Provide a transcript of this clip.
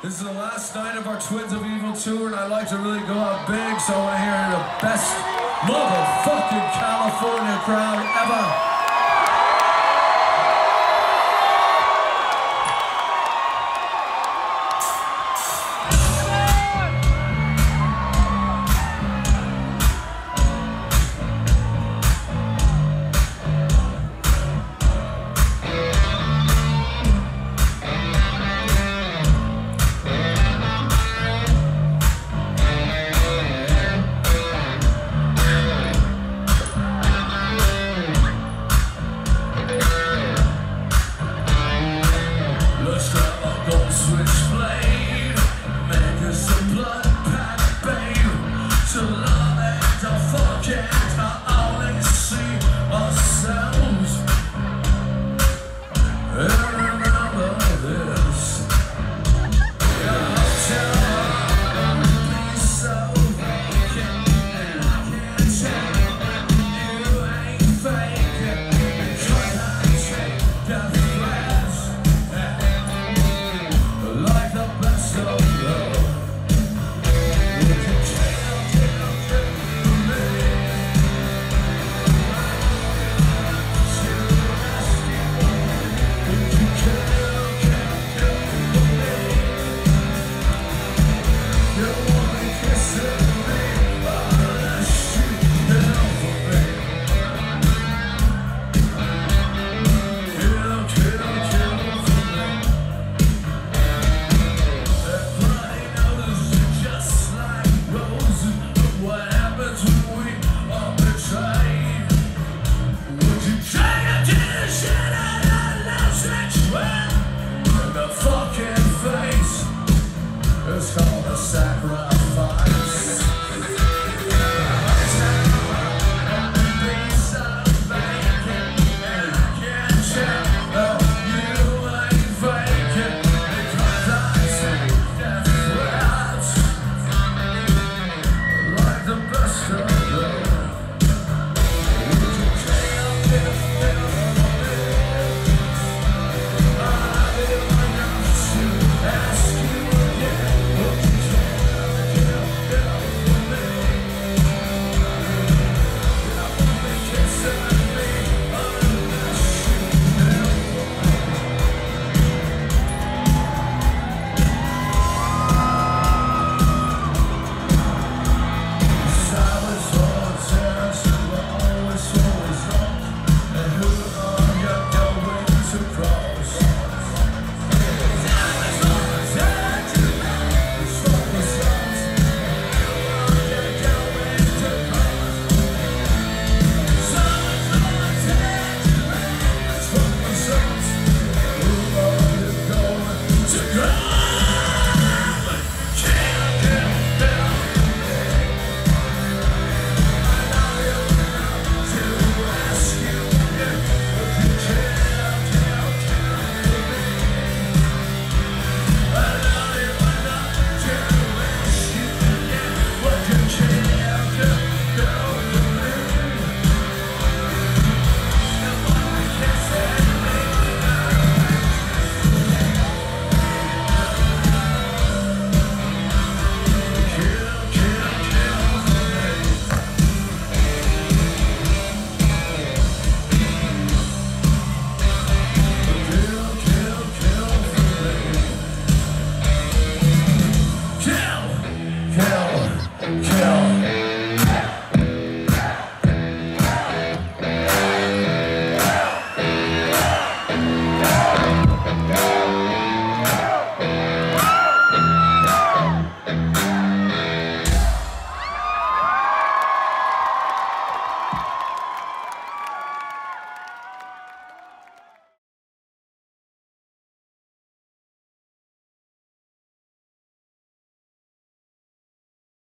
This is the last night of our Twins of Evil tour, and I like to really go out big, so I want to hear the best motherfucking California crowd ever.